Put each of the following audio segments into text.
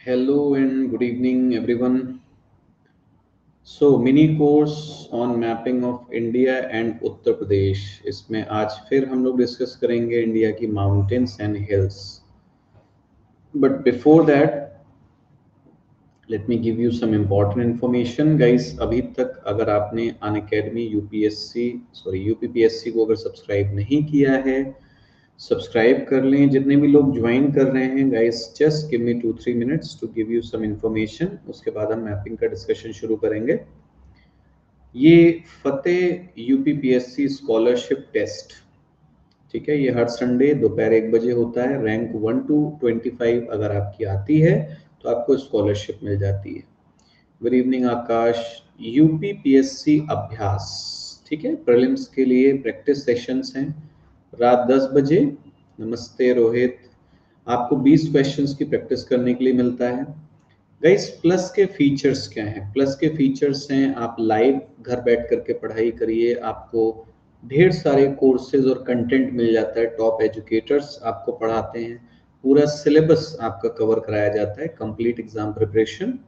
Hello and good evening, everyone. So, mini course on mapping of India and Uttar Pradesh. इसमें आज फिर हम लोग डिस्कस करेंगे इंडिया की mountains and hills but before that let me give you some important information guys अभी तक अगर आपने Unacademy UPSC sorry UPPSC को अगर सब्सक्राइब नहीं किया है सब्सक्राइब कर लें। जितने भी लोग ज्वाइन कर रहे हैं guys just give me two three minutes to give you some information उसके बाद हम मैपिंग का डिस्कशन शुरू करेंगे। ये फतेह यूपीपीएससी स्कॉलरशिप टेस्ट ठीक है? ये हर संडे दोपहर एक बजे होता है। Rank one two twenty five अगर आपकी आती है तो आपको स्कॉलरशिप मिल जाती है। गुड इवनिंग आकाश यूपीपीएससी अभ्यास। ठीक है? प्रीलिम्स के लिए प्रैक्टिस सेशंस हैं। रात 10 बजे, नमस्ते रोहित। आपको 20 क्वेश्चंस की प्रैक्टिस करने के लिए मिलता है। गाइस प्लस के फीचर्स क्या हैं? प्लस के फीचर्स हैं, आप लाइव घर बैठ करके पढ़ाई करिए, आपको ढेर सारे कोर्सेज और कंटेंट मिल जाता है। टॉप एजुकेटर्स आपको पढ़ाते हैं। पूरा सिलेबस आपका कवर कराया जाता है। कंप्लीट एग्ज़ाम प्रिपरेशन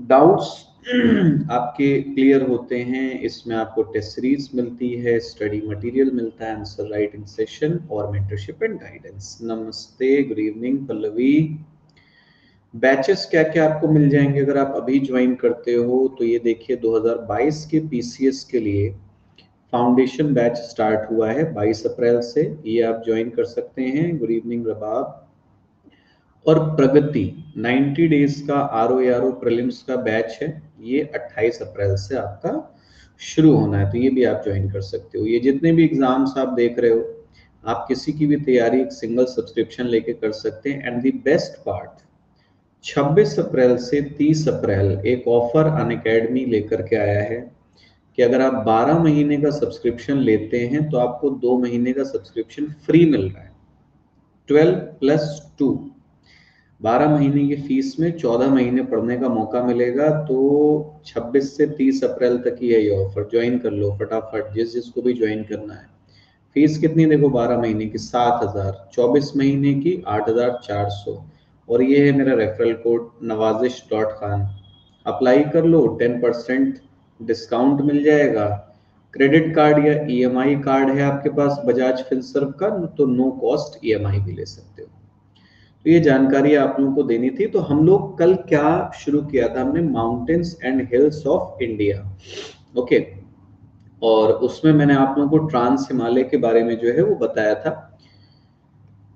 डाउट्स आपके क्लियर होते हैं, इसमें आपको टेस्ट सीरीज़ मिलती है स्टडी मटेरियल मिलता है आंसर राइटिंग सेशन और मेंटरशिप एंड गाइडेंस नमस्ते गुड इवनिंग पल्लवी। बैचेस क्या क्या आपको मिल जाएँगे? अगर आप अभी ज्वाइन करते हो तो ये देखिए 2022 के पीसीएस के लिए फाउंडेशन बैच स्टार्ट हुआ है 22 अप्रैल से। ये आप ज्वाइन कर सकते हैं। Good evening Rabab. और प्रगति 90 डेज़ का R O R O prelims का बैच है, ये 28 अप्रैल से आपका शुरू होना है तो ये भी आप ज्वाइन कर सकते हो। ये जितने भी एग्ज़ाम्स आप देख रहे हो, आप किसी की भी तैयारी एक सिंगल सब्सक्रिप्शन लेके कर सकते हैं। And the best part 26 April से 30 अप्रैल एक ऑफ़र अन अकेडमी लेकर के आया है कि अगर आप 12 महीने का सब्सक्रिप्शन लेते हैं तो आपको दो महीने का सब्सक्रिप्शन फ्री मिल रहा है। 12 प्लस टू बारह महीने की फ़ीस में चौदह महीने पढ़ने का मौका मिलेगा तो 26 से 30 अप्रैल तक ही है ये ऑफ़र ज्वाइन कर लो फटाफट, जिस जिसको भी ज्वाइन करना है। फ़ीस कितनी देखो, बारह महीने की सात हज़ार, चौबीस महीने की आठ हज़ार चार सौ। और ये है मेरा referral code Nawazish dot Khan apply कर लो टेन परसेंट डिस्काउंट मिल जाएगा। क्रेडिट कार्ड या ईएमआई e कार्ड है आपके पास, बजाज फिनसर्व का तो नो कॉस्ट ईएमआई भी ले सकते हो। तो ये जानकारी आप लोगों को देनी थी। तो हम लोग कल क्या शुरू किया था? हमने mountains and hills of India okay और उसमें मैंने आप लोगों को ट्रांस हिमालय के बारे में जो है वो बताया था।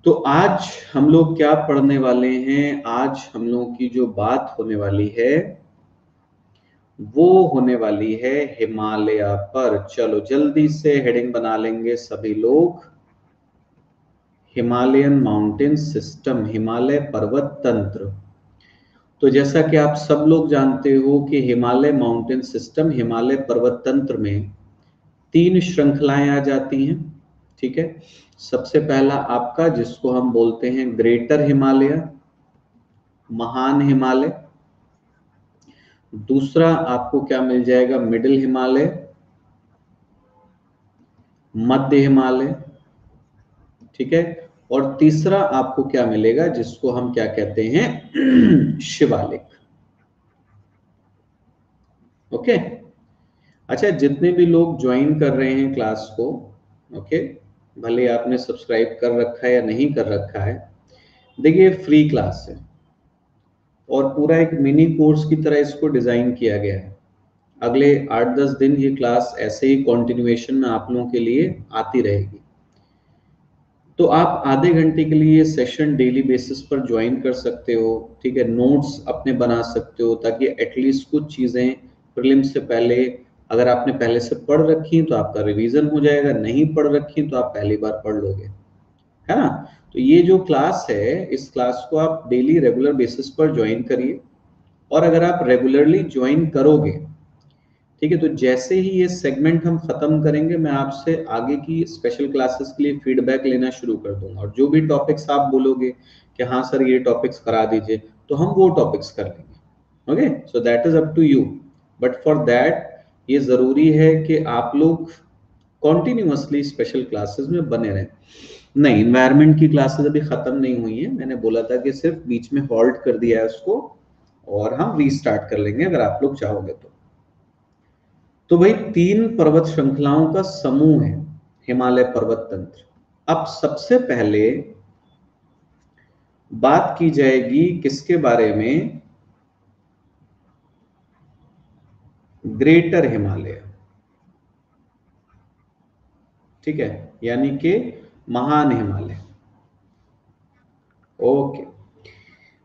तो आज हम लोग क्या पढ़ने वाले हैं? आज हम लोगों की जो बात होने वाली है, वो होने वाली है हिमालय पर। चलो, जल्दी से हेडिंग बना लेंगे सभी लोग। हिमालयन माउंटेन सिस्टम हिमालय पर्वत तंत्र। तो जैसा कि आप सब लोग जानते हो कि हिमालय माउंटेन सिस्टम हिमालय पर्वत तंत्र में तीन श्रृंखलाएँ आ जाती हैं, ठीक है? सबसे पहला आपका, जिसको हम बोलते हैं ग्रेटर हिमालय महान हिमालय। दूसरा आपको क्या मिल जाएगा? मिडिल हिमालय मध्य हिमालय, ठीक है? और तीसरा आपको क्या मिलेगा, जिसको हम क्या कहते हैं, शिवालिक। ओके? अच्छा जितने भी लोग ज्वाइन कर रहे हैं क्लास को, ओके? भले आपने सब्सक्राइब कर रखा है या नहीं कर रखा है, देखिए फ्री क्लास है। और पूरा एक मिनी कोर्स की तरह इसको डिज़ाइन किया गया है। अगले आठ दस दिन ये क्लास ऐसे ही कॉन्टिन्यूएशन में आप लोगों के लिए आती रहेगी। तो आप आधे घंटे के लिए सेशन डेली बेसिस पर ज्वाइन कर सकते हो, ठीक है? नोट्स अपने बना सकते हो ताकि एटलीस्ट कुछ चीज़ें प्रीलिम से पहले, अगर आपने पहले से पढ़ रखी तो आपका रिवीजन हो जाएगा, नहीं पढ़ रखी तो आप पहली बार पढ़ लोगे, है ना? तो ये जो क्लास है, इस क्लास को आप डेली रेगुलर बेसिस पर ज्वाइन करिए और अगर आप रेगुलरली ज्वाइन करोगे ठीक है तो जैसे ही ये सेगमेंट हम खत्म करेंगे, मैं आपसे आगे की स्पेशल क्लासेस के लिए फीडबैक लेना शुरू कर दूँगा। और जो भी टॉपिक्स आप बोलोगे कि हाँ सर, ये टॉपिक्स करा दीजिए तो हम वो टॉपिक्स कर लेंगे। Okay so that is up to you but for that ये ज़रूरी है कि आप लोग कॉन्टिन्यूसली स्पेशल क्लासेस में बने रहें। नहीं इन्वायरमेंट की क्लासेस अभी खत्म नहीं हुई है। मैंने बोला था कि सिर्फ़ बीच में हॉल्ट कर दिया है उसको, और हम रीस्टार्ट कर लेंगे, अगर आप लोग चाहोगे तो। तो भाई तीन पर्वत श्रृंखलाओं का समूह है, हिमालय पर्वत तंत्र। अब सबसे पहले बात की जाएगी किसके बारे में? ग्रेटर हिमालय। ठीक है? यानी कि महान हिमालय। ओके।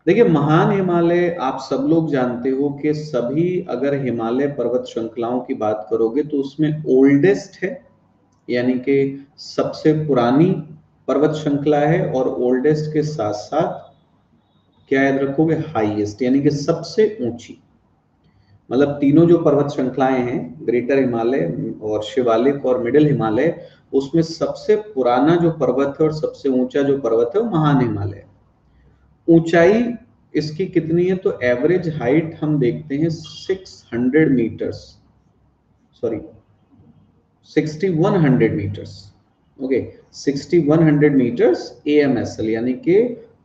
देखिए, महान हिमालय आप सब लोग जानते हो कि सभी अगर हिमालय पर्वत श्रृंखलाओं की बात करोगे तो उसमें ओल्डेस्ट है, यानी कि सबसे पुरानी पर्वत श्रृंखला है और ओल्डेस्ट के साथ साथ क्या याद रखोगे? हाईएस्ट यानी कि सबसे ऊँची। मतलब तीनों जो पर्वत श्रृंखलाएँ हैं ग्रेटर हिमालय और शिवालिक और मिडिल हिमालय उसमें सबसे पुराना जो पर्वत है और सबसे ऊँचा जो पर्वत है वो महान हिमालय ऊंचाई इसकी कितनी है? तो एवरेज हाइट हम देखते हैं 600 metres sorry 6100 metres okay 6100 metres AMSL यानी कि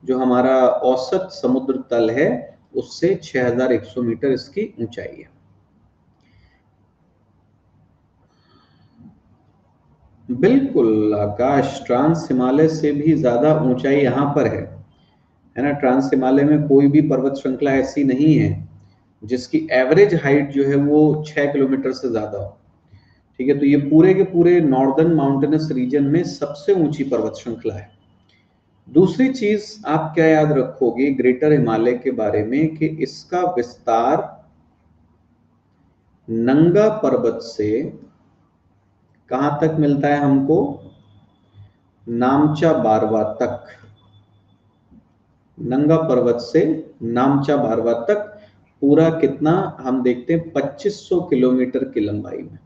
जो हमारा औसत समुद्र तल है, उससे 6100 मीटर इसकी ऊंचाई है। बिल्कुल, आकाश, ट्रांस हिमालय से भी ज़्यादा ऊंचाई यहाँ पर है। है ना? ट्रांस हिमालय में कोई भी पर्वत श्रृंखला ऐसी नहीं है जिसकी एवरेज हाइट जो है वो छह किलोमीटर से ज़्यादा हो। ठीक है तो ये पूरे के पूरे नॉर्दर्न माउंटेनस रीजन में सबसे ऊँची पर्वत श्रृंखला है। दूसरी चीज़ आप क्या याद रखोगे ग्रेटर हिमालय के बारे में कि इसका विस्तार नंगा पर्वत से कहाँ तक मिलता है हमको? नामचा बारवा तक। नंगा पर्वत से नामचा बारवा तक पूरा कितना हम देखते हैं 2500 किलोमीटर की लंबाई में।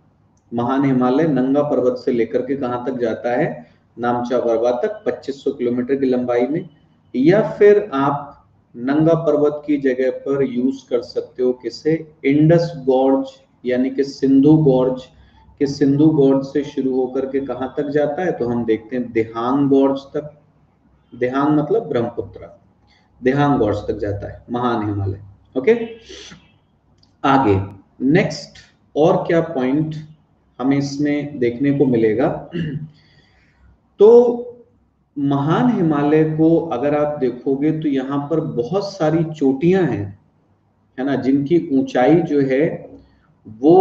महान हिमालय नंगा पर्वत से लेकर के कहाँ तक जाता है? नामचा बरवा तक 2500 किलोमीटर की लंबाई में। या फिर आप नंगा पर्वत की जगह पर यूज़ कर सकते हो किसे? इंडस गॉर्ज, यानी कि सिंधु गॉर्ज। के सिंधु गॉर्ज से शुरू होकर के कहाँ तक जाता है? तो हम देखते हैं देहांग गॉर्ज तक। देहांग मतलब ब्रह्मपुत्र। देहांग तक जाता है, महान हिमालय ओके आगे नेक्स्ट और क्या पॉइंट हमें इसमें देखने को मिलेगा? तो महान हिमालय को अगर आप देखोगे तो यहाँ पर बहुत सारी चोटियाँ हैं, है ना, जिनकी ऊंचाई जो है वो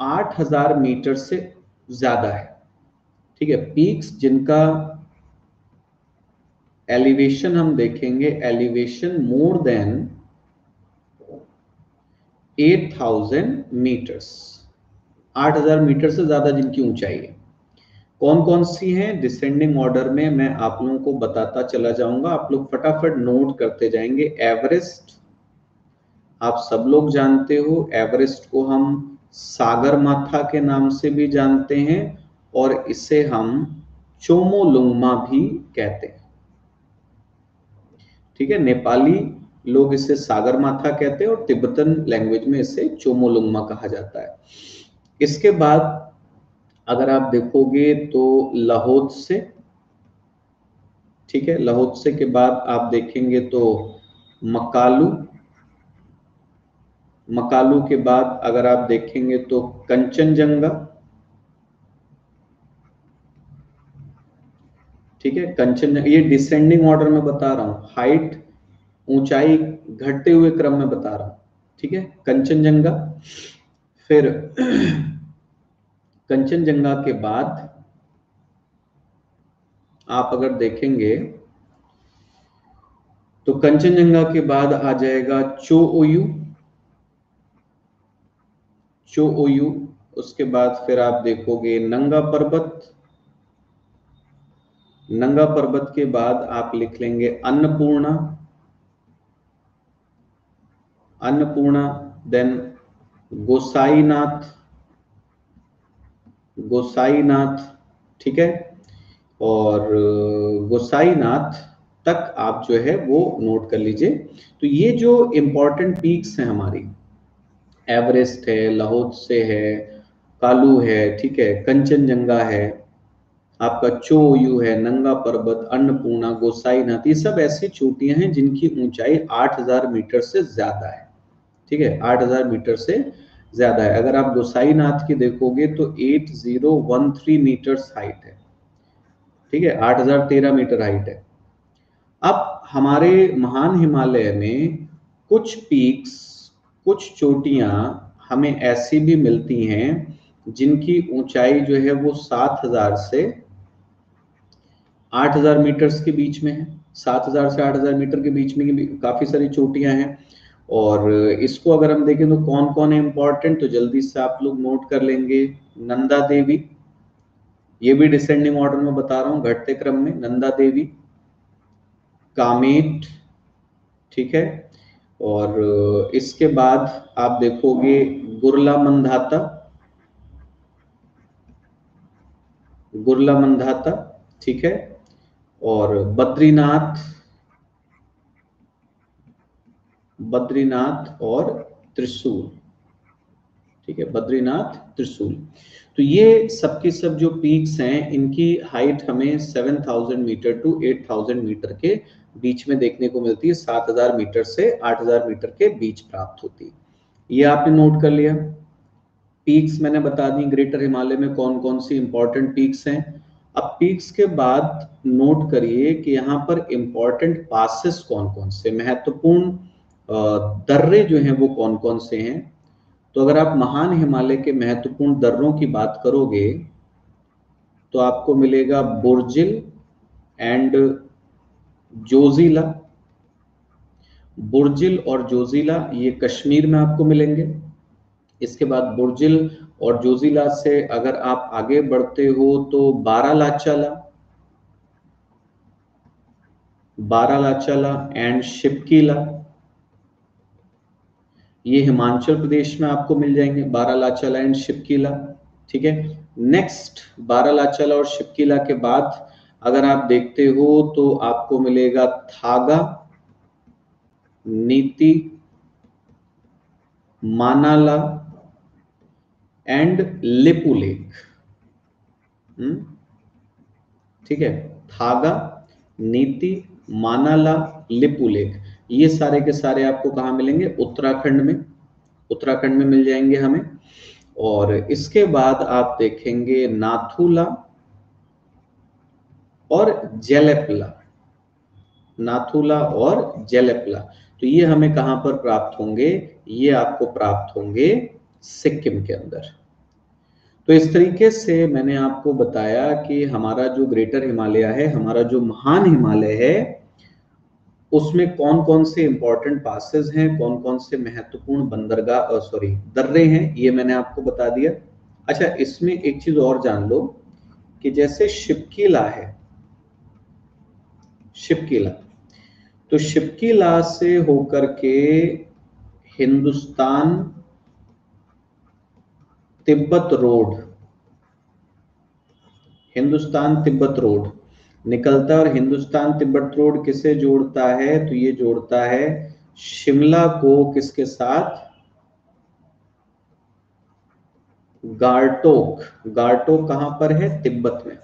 8000 मीटर से ज़्यादा है, ठीक है? पीक्स जिनका एलिवेशन हम देखेंगे elevation more than 8000 metres 8000 metre से ज़्यादा जिनकी ऊंचाई है। कौन कौन सी हैं? डिसेंडिंग ऑर्डर में मैं आप लोगों को बताता चला जाऊँगा। आप लोग फटाफट नोट करते जाएँगे। एवरेस्ट आप सब लोग जानते हो एवरेस्ट को हम सागर माथा के नाम से भी जानते हैं और इसे हम चोमोलुंगमा भी कहते हैं। ठीक है, नेपाली लोग इसे सागर माथा कहते हैं और तिब्बतन लैंग्वेज में इसे चोमोलुंगमा कहा जाता है। इसके बाद अगर आप देखोगे तो लाहौद से, ठीक है लाहौद से के बाद आप देखेंगे तो मकालू मकालू के बाद अगर आप देखेंगे तो कंचनजंगा ठीक है, कंचन, ये डिसेंडिंग ऑर्डर में बता रहा हूँ। हाइट ऊंचाई घटते हुए क्रम में बता रहा हूँ। ठीक है, कंचनजंगा, फिर कंचनजंगा के बाद आप अगर देखेंगे तो कंचनजंगा के बाद आ जाएगा चो ओयू चो ओयू उसके बाद फिर आप देखोगे नंगा पर्वत नंगा पर्वत के बाद आप लिख लेंगे अन्नपूर्णा। अन्नपूर्णा देन गोसाईनाथ। गोसाईनाथ, ठीक है? और गोसाईनाथ तक आप जो है वो नोट कर लीजिए। तो ये जो इंपॉर्टेंट पीक्स हैं हमारी एवरेस्ट है लाहौद से है कालू है, ठीक है? कंचनजंगा है आपका चो यू है, नंगा पर्वत, अन्नपूर्णा गोसाई नाथ ये सब ऐसी चोटियाँ हैं जिनकी ऊंचाई 8000 मीटर से ज़्यादा है। ठीक है? 8000 मीटर से ज़्यादा है। अगर आप गोसाई नाथ की देखोगे तो 8013 मीटर्स हाइट है। ठीक है? 8013 मीटर हाइट है। अब हमारे महान हिमालय में कुछ पीक्स, कुछ चोटियाँ हमें ऐसी भी मिलती हैं जिनकी ऊंचाई जो है वो 7000 से 8000 मीटर्स के बीच में है। 7000 से 8000 मीटर के बीच में काफ़ी सारी चोटियाँ हैं। और इसको अगर हम देखें तो कौन कौन है इंपॉर्टेंट तो जल्दी से आप लोग नोट कर लेंगे। नंदा देवी। ये भी डिसेंडिंग ऑर्डर में बता रहा हूँ, घटते क्रम में। नंदा देवी, कामेट, ठीक है? और इसके बाद आप देखोगे गुरला मंधाता गुरला मंधाता ठीक है? और बद्रीनाथ बद्रीनाथ और त्रिशूल। ठीक है, बद्रीनाथ, त्रिशूल। तो ये सबकी सब जो पीक्स हैं, इनकी हाइट हमें 7000 मीटर टू 8000 मीटर के बीच में देखने को मिलती है। 7000 मीटर से 8000 मीटर के बीच प्राप्त होती है। ये आपने नोट कर लिया। पीक्स मैंने बता दी ग्रेटर हिमालय में कौन कौन सी इंपॉर्टेंट पीक्स हैं? अब पीक्स के बाद नोट करिए कि यहाँ पर इंपॉर्टेंट पासिस कौन कौन से महत्वपूर्ण दर्रे जो हैं वो कौन कौन से हैं? तो अगर आप महान हिमालय के महत्वपूर्ण दर्रों की बात करोगे तो आपको मिलेगा बुर्जिल एंड जोजिला बुर्जिल और जोजिला ये कश्मीर में आपको मिलेंगे। इसके बाद बुर्जिल और जोजिला से अगर आप आगे बढ़ते हो तो बारालाचाला बारालाचाला एंड शिपकीला। ये हिमाचल प्रदेश में आपको मिल जाएँगे, बारा लाचाला एंड शिपकीला, ठीक है? नेक्स्ट बारा लाचाला और शिपकीला के बाद अगर आप देखते हो तो आपको मिलेगा थागा, नीति, मानाला एंड लिपू लेक? ठीक है? थागा नीति मानाला लिपू लेक ये सारे के सारे आपको कहा मिलेंगे? उत्तराखंड में। उत्तराखंड में मिल जाएँगे हमें। और इसके बाद आप देखेंगे नाथुला और जेलेपला नाथुला और जेलेपला तो ये हमें कहाँ पर प्राप्त होंगे? ये आपको प्राप्त होंगे सिक्किम के अंदर। तो इस तरीके से मैंने आपको बताया कि हमारा जो ग्रेटर हिमालय है, हमारा जो महान हिमालय है, उसमें कौन कौन से इंपॉर्टेंट पासेस हैं कौन कौन से महत्वपूर्ण बंदरगाह सॉरी दर्रे हैं, ये मैंने आपको बता दिया। अच्छा इसमें एक चीज़ और जान लो कि जैसे शिपकीला है शिपकीला तो शिपकीला से होकर के हिंदुस्तान तिब्बत रोड, हिंदुस्तान तिब्बत रोड। निकलता है और हिंदुस्तान तिब्बत रोड किसे जोड़ता है? तो ये जोड़ता है शिमला को किसके साथ? गार्टोक। गार्टोक कहाँ पर है? तिब्बत में।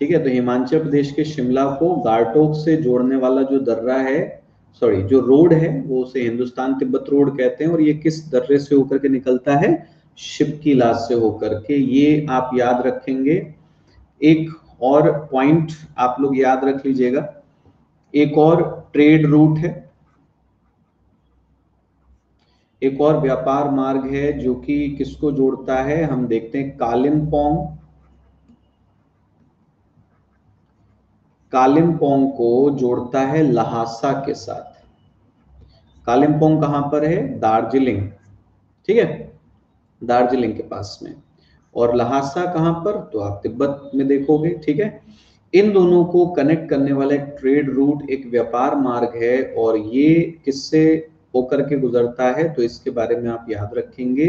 ठीक है तो हिमाचल प्रदेश के शिमला को गार्टोक से जोड़ने वाला जो दर्रा है सॉरी जो रोड है, वो उसे हिंदुस्तान तिब्बत रोड कहते हैं और ये किस दर्रे से होकर के निकलता है? शिव की लाश से होकर के ये आप याद रखेंगे। एक और पॉइंट आप लोग याद रख लीजिएगा। एक और ट्रेड रूट है। एक और व्यापार मार्ग है जो कि किसको जोड़ता है? हम देखते हैं कालिम्पोंग कालिम्पोंग को जोड़ता है लहासा के साथ। कालिम्पोंग कहाँ पर है? दार्जिलिंग। ठीक है? दार्जिलिंग के पास में। और लहासा कहाँ पर? तो आप तिब्बत में देखोगे, ठीक है? इन दोनों को कनेक्ट करने वाला एक ट्रेड रूट एक व्यापार मार्ग है और ये किससे होकर के गुजरता है? तो इसके बारे में आप याद रखेंगे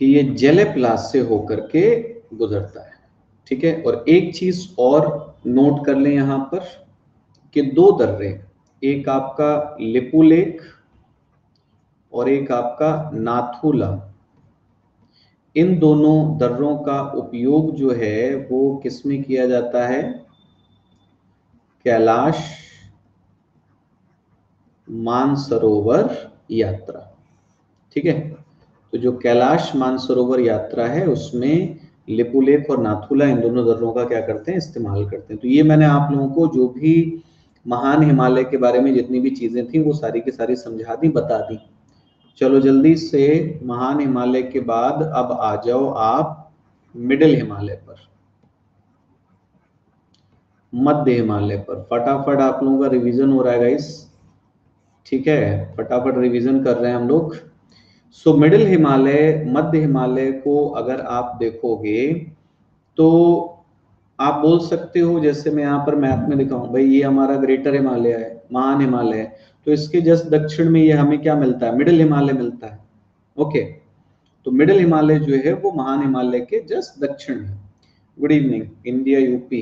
कि ये जेले प्लास से होकर के गुजरता है, ठीक है? और एक चीज़ और नोट कर लें यहाँ पर कि दो दर्रे एक आपका लिपू लेक और एक आपका नाथुला। इन दोनों दर्रों का उपयोग जो है, वो किसमें किया जाता है? कैलाश मानसरोवर यात्रा। ठीक है? तो जो कैलाश मानसरोवर यात्रा है, उसमें लिपुलेख और नाथुला इन दोनों दर्रों का क्या करते हैं? इस्तेमाल करते हैं। तो ये मैंने आप लोगों को जो भी महान हिमालय के बारे में जितनी भी चीज़ें थी, वो सारी की सारी समझा दी, बता दी। चलो जल्दी से महान हिमालय के बाद अब आ जाओ आप मिडिल हिमालय पर। मध्य हिमालय पर। फटाफट आप लोगों का रिवीजन हो रहा है गाइस ठीक है? फटाफट रिवीजन कर रहे हैं हम लोग। सो मिडिल हिमालय, मध्य हिमालय को अगर आप देखोगे तो आप बोल सकते हो, जैसे मैं यहाँ पर मैप में दिखाऊँ, भाई ये हमारा ग्रेटर हिमालय है, महान हिमालय तो इसके जस्ट दक्षिण में ये हमें क्या मिलता है? मिडिल हिमालय मिलता है। ओके तो मिडिल हिमालय जो है, वो महान हिमालय के जस्ट दक्षिण में गुड इवनिंग इंडिया यूपी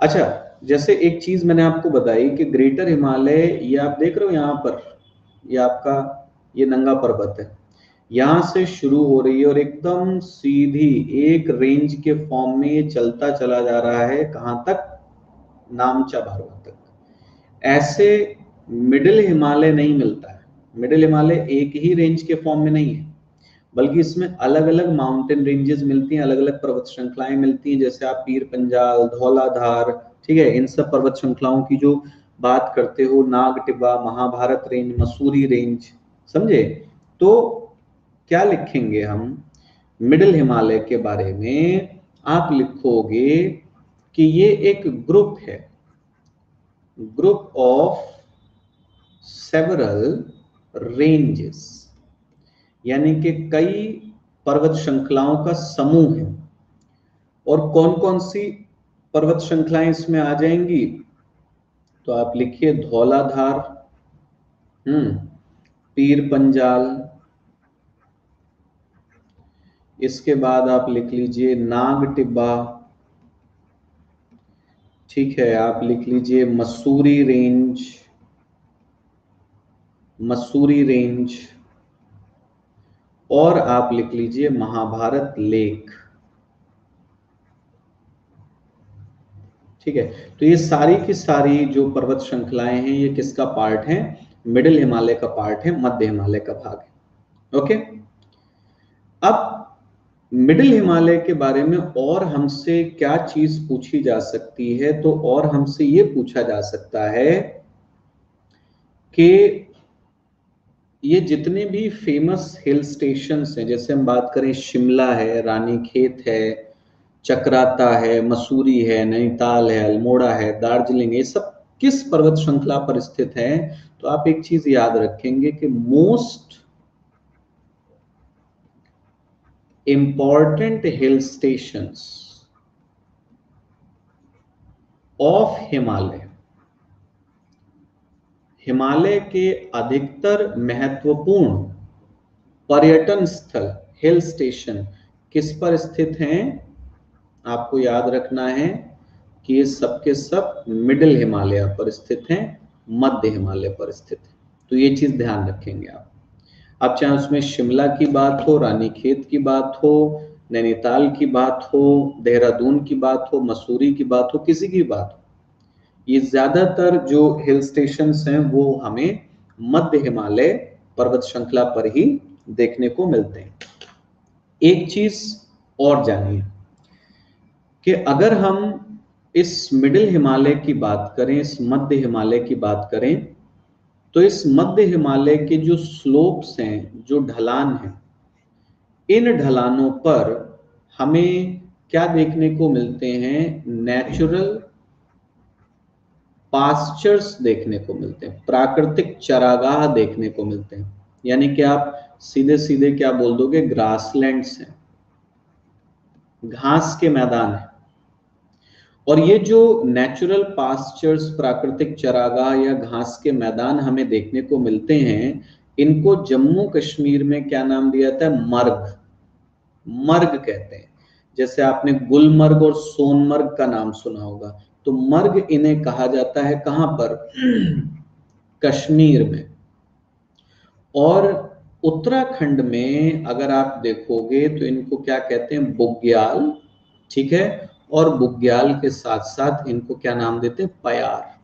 अच्छा जैसे एक चीज़ मैंने आपको बताई कि ग्रेटर हिमालय ये आप देख रहे हो यहाँ पर, ये आपका, ये नंगा पर्वत है। यहाँ से शुरू हो रही है और एकदम सीधी एक रेंज के फॉर्म में ये चलता चला जा रहा है, कहाँ तक? नामचा पर्वत तक। ऐसे मिडिल हिमालय नहीं मिलता है। मिडिल हिमालय एक ही रेंज के फॉर्म में नहीं है। बल्कि इसमें अलग अलग माउंटेन रेंजेस मिलती हैं अलग अलग पर्वत श्रृंखलाएँ मिलती हैं, जैसे आप पीर पंजाल, धौलाधार, ठीक है, इन सब पर्वत श्रृंखलाओं की जो बात करते हो, नाग टिब्बा, महाभारत रेंज मसूरी रेंज समझे? तो क्या लिखेंगे हम? मिडिल हिमालय के बारे में आप लिखोगे कि ये एक ग्रुप है। ग्रुप ऑफ़ सेवरल रेंजेस यानी कि कई पर्वत श्रृंखलाओं का समूह है। और कौन कौन सी पर्वत श्रृंखलाएँ इसमें आ जाएँगी? तो आप लिखिए धौलाधार हम्म पीर पंजाल। इसके बाद आप लिख लीजिए नाग टिब्बा। ठीक है, आप लिख लीजिए मसूरी रेंज। मसूरी रेंज। और आप लिख लीजिए महाभारत लेक ठीक है? तो ये सारी की सारी जो पर्वत श्रृंखलाएँ हैं, ये किसका पार्ट है? मिडिल हिमालय का पार्ट है, मध्य हिमालय का भाग है। ओके? अब मिडिल हिमालय के बारे में और हमसे क्या चीज़ पूछी जा सकती है? तो और हमसे ये पूछा जा सकता है कि ये जितने भी फ़ेमस हिल स्टेशन हैं, जैसे हम बात करें शिमला है, रानीखेत है, चक्राता है, मसूरी है, नैनीताल है, अल्मोड़ा है, दार्जिलिंग ये सब किस पर्वत श्रृंखला पर स्थित है? तो आप एक चीज़ याद रखेंगे कि most important hill stations of Himalaya Himalaya के अधिकतर महत्वपूर्ण पर्यटन स्थल हिल स्टेशन किस पर स्थित हैं? आपको याद रखना है कि ये सब सब मिडिल हिमालय पर स्थित हैं, मध्य हिमालय पर स्थित है। तो ये चीज़ ध्यान रखेंगे आप। अब चाहे उसमें शिमला की बात हो, रानीखेत की बात हो, नैनीताल की बात हो, देहरादून की बात हो, मसूरी की बात हो, किसी की बात हो ये ज़्यादातर जो हिल स्टेशन हैं, वो हमें मध्य हिमालय पर्वत श्रृंखला पर ही देखने को मिलते हैं। एक चीज़ और जानिए कि अगर हम इस मिडिल हिमालय की बात करें, इस मध्य हिमालय की बात करें तो इस मध्य हिमालय के जो स्लोप्स हैं, जो ढलान हैं, इन ढलानों पर हमें क्या देखने को मिलते हैं? नेचुरल पास्चर्स देखने को मिलते हैं, प्राकृतिक चरागाह देखने को मिलते हैं। यानी कि आप सीधे सीधे क्या बोल दोगे ग्रासलैंड्स हैं। घास के मैदान है। और ये जो नेचुरल पास्चर्स प्राकृतिक चरागाह या घास के मैदान हमें देखने को मिलते हैं, इनको जम्मू कश्मीर में क्या नाम दिया था मर्ग। मर्ग कहते हैं। जैसे आपने गुलमर्ग और सोनमर्ग का नाम सुना होगा। तो मर्ग इन्हें कहा जाता है कहाँ पर? कश्मीर में। और उत्तराखंड में अगर आप देखोगे तो इनको क्या कहते हैं? बुग्याल, ठीक है? और बुग्याल के साथ साथ इनको क्या नाम देते हैं? पयार।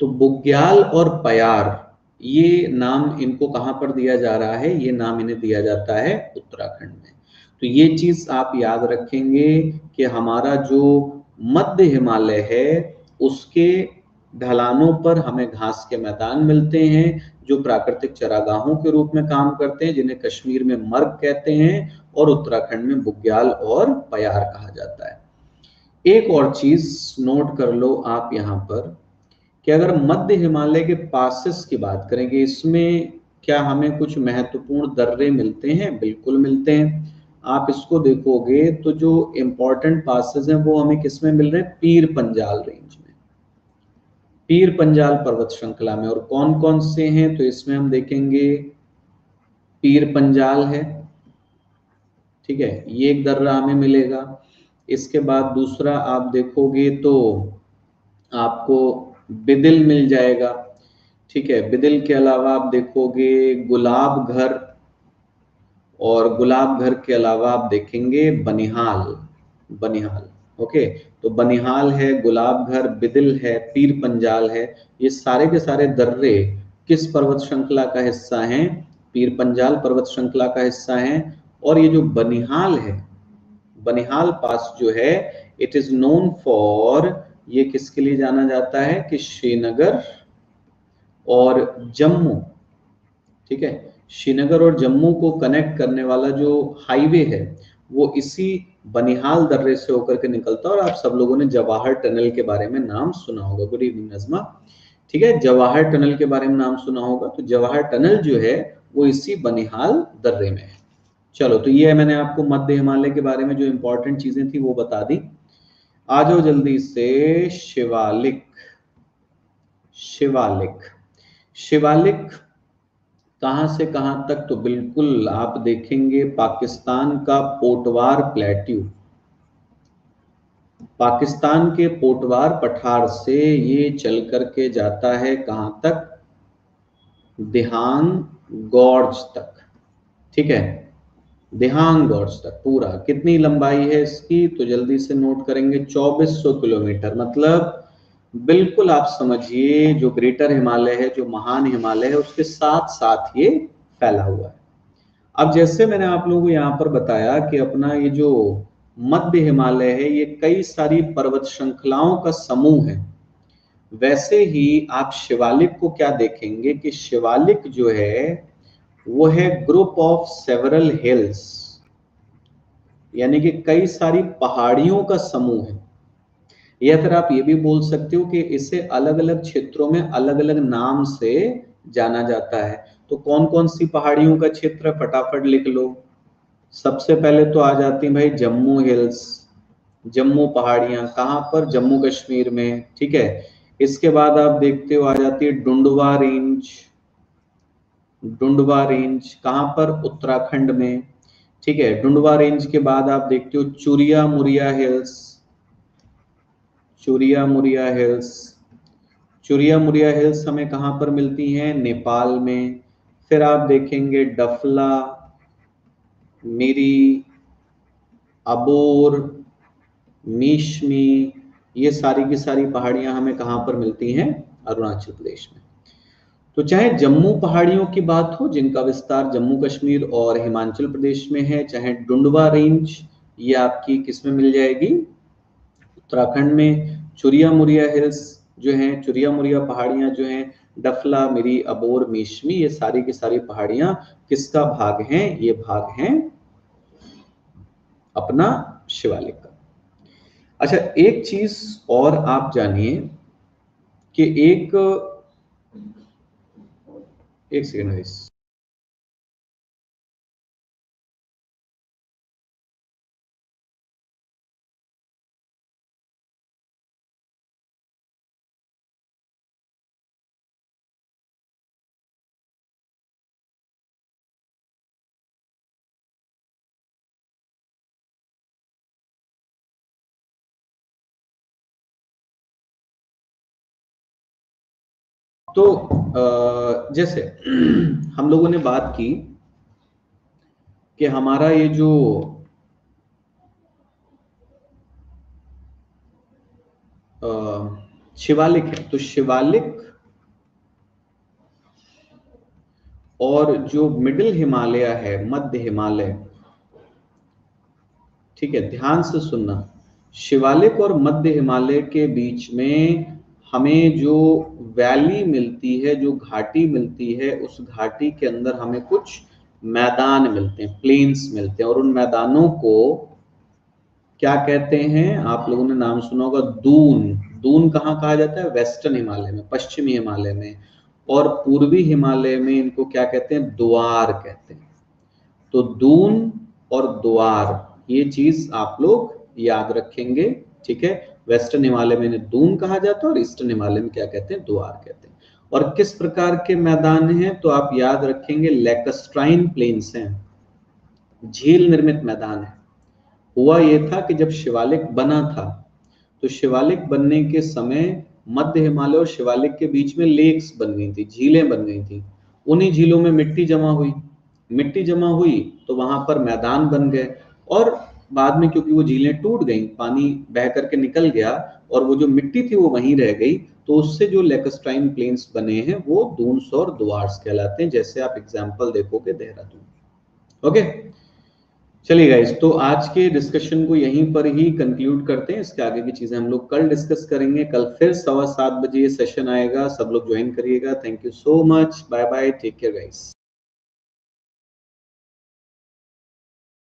तो बुग्याल और पयार, ये नाम इनको कहाँ पर दिया जा रहा है? ये नाम इन्हें दिया जाता है उत्तराखंड में। तो ये चीज़ आप याद रखेंगे कि हमारा जो मध्य हिमालय है, उसके ढलानों पर हमें घास के मैदान मिलते हैं, जो प्राकृतिक चरागाहों के रूप में काम करते हैं, जिन्हें कश्मीर में मर्ग कहते हैं और उत्तराखंड में बुग्याल और पयार कहा जाता है। एक और चीज़ नोट कर लो आप यहाँ पर, कि अगर मध्य हिमालय के पासिस की बात करेंगे, इसमें क्या हमें कुछ महत्वपूर्ण दर्रे मिलते हैं? बिल्कुल मिलते हैं। आप इसको देखोगे तो जो इंपॉर्टेंट पासेस हैं वो हमें किसमें मिल रहे हैं? पीर पंजाल रेंज में। पीर पंजाल पर्वत श्रृंखला में। और कौन कौन से हैं? तो इसमें हम देखेंगे, पीर पंजाल है। ठीक है? ये एक दर्रा हमें मिलेगा। इसके बाद दूसरा आप देखोगे तो आपको बिदिल मिल जाएगा। ठीक है? बिदिल के अलावा आप देखोगे गुलाब घर। और गुलाब घर के अलावा आप देखेंगे बनिहाल बनिहाल ओके तो बनिहाल है, गुलाब घर, बिदिल है, पीर पंजाल है, ये सारे के सारे दर्रे किस पर्वत श्रृंखला का हिस्सा हैं? पीर पंजाल पर्वत श्रृंखला का हिस्सा हैं और ये जो बनिहाल है, बनिहाल पास जो है इट इज़ नोन फॉर ये किसके लिए जाना जाता है? कि श्रीनगर और जम्मू, ठीक है? श्रीनगर और जम्मू को कनेक्ट करने वाला जो हाईवे है, वो इसी बनिहाल दर्रे से होकर के निकलता है और आप सब लोगों ने जवाहर टनल के बारे में नाम सुना होगा। गुड इवनिंग नजमा ठीक है, जवाहर टनल के बारे में नाम सुना होगा। तो जवाहर टनल जो है, वो इसी बनिहाल दर्रे में है। चलो तो ये मैंने आपको मध्य हिमालय के बारे में जो इंपॉर्टेंट चीज़ें थी, वो बता दी। आ जाओ जल्दी से, शिवालिक। शिवालिक। शिवालिक कहाँ से कहाँ तक तो बिल्कुल आप देखेंगे पाकिस्तान का पोटवार प्लेट्यू। पाकिस्तान के पोटवार पठार से ये चल करके जाता है कहाँ तक? देहांग गॉर्ज तक। ठीक है? देहांग गॉर्ज तक, पूरा। कितनी लंबाई है इसकी? तो जल्दी से नोट करेंगे 2400 किलोमीटर मतलब बिल्कुल आप समझिए, जो ग्रेटर हिमालय है, जो महान हिमालय है, उसके साथ साथ ये फैला हुआ है। अब जैसे मैंने आप लोगों को यहाँ पर बताया कि अपना ये जो मध्य हिमालय है, ये कई सारी पर्वत श्रृंखलाओं का समूह है। वैसे ही आप शिवालिक को क्या देखेंगे कि शिवालिक जो है, वो है ग्रुप ऑफ़ सेवरल हिल्स, यानी कि कई सारी पहाड़ियों का समूह है। या फिर आप ये भी बोल सकते हो कि इसे अलग अलग क्षेत्रों में अलग अलग नाम से जाना जाता है। तो कौन कौन सी पहाड़ियों का क्षेत्र फटाफट लिख लो। सबसे पहले तो आ जाती है भाई जम्मू हिल्स, जम्मू पहाड़ियाँ, कहाँ पर? जम्मू कश्मीर में, ठीक है? इसके बाद आप देखते हो आ जाती है डुंडवा रेंज डुंडवा रेंज, कहाँ पर? उत्तराखंड में, ठीक है? डुंडवा रेंज के बाद आप देखते हो चुरिया मुरिया हिल्स चुरिया मुरिया हिल्स। चुरिया मुरिया हिल्स हमें कहाँ पर मिलती हैं? नेपाल में। फिर आप देखेंगे डफला, मिरी, अबोर, मीशमी, ये सारी की सारी पहाड़ियाँ हमें कहाँ पर मिलती हैं? अरुणाचल प्रदेश में। तो चाहे जम्मू पहाड़ियों की बात हो, जिनका विस्तार जम्मू कश्मीर और हिमाचल प्रदेश में है, चाहे डुंडवा रेंज ये आपकी किसमें मिल जाएगी? उत्तराखंड में चुरिया मुरिया हिल्स जो हैं चुरिया मुरिया पहाड़ियाँ जो हैं, डफला, मिरी, अबोर, मीशमी, ये सारी की सारी पहाड़ियाँ किसका भाग हैं? ये भाग हैं अपना शिवालिक का। अच्छा एक चीज़ और आप जानिए कि एक एक सेकेंड तो जैसे हम लोगों ने बात की कि हमारा ये जो शिवालिक है तो शिवालिक और जो मिडिल हिमालय है, मध्य हिमालय, ठीक है, ध्यान से सुनना, शिवालिक और मध्य हिमालय के बीच में हमें जो वैली मिलती है, जो घाटी मिलती है, उस घाटी के अंदर हमें कुछ मैदान मिलते हैं प्लेन्स मिलते हैं। और उन मैदानों को क्या कहते हैं? आप लोगों ने नाम सुना होगा, दून। दून कहाँ कहा जाता है? वेस्टर्न हिमालय में, पश्चिमी हिमालय में। और पूर्वी हिमालय में इनको क्या कहते हैं? द्वार कहते हैं। तो दून और द्वार, ये चीज़ आप लोग याद रखेंगे, ठीक है? वेस्टर्न हिमालय में इन्हें दून कहा जाता है और ईस्टर्न हिमालय में क्या कहते हैं? द्वार कहते हैं। और किस प्रकार के मैदान हैं? तो आप याद रखेंगे, लेकस्ट्राइन प्लेन्स हैं। झील निर्मित मैदान है। हुआ यह था कि जब शिवालिक बना था तो शिवालिक बनने के समय मध्य हिमालय और शिवालिक के बीच में लेक्स बन गई थी, झीलें बन गई थी। उन्हीं झीलों में मिट्टी जमा हुई। मिट्टी जमा हुई तो वहाँ पर मैदान बन गए। और बाद में क्योंकि वो झीलें टूट गई, पानी बह करके निकल गया और वो जो मिट्टी थी वो वहीं रह गई तो उससे जो लेकस्ट्राइन प्लेन्स बने हैं, वो दून्स और दुआर्स कहलाते हैं, जैसे आप एग्ज़ाम्पल देखोगे देहरादून ओके चलिए गाइस तो आज के डिस्कशन को यहीं पर ही कंक्लूड करते हैं। इसके आगे की चीज़ें हम लोग कल डिस्कस करेंगे। कल फिर सवा सात बजे ये सेशन आएगा। सब लोग ज्वाइन करिएगा। Thank you so much bye bye take care guys